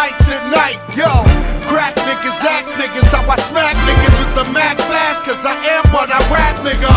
Lights at night, yo. Crack niggas, axe niggas, how I smack niggas with the Mac fast, cause I am what I rap, nigga.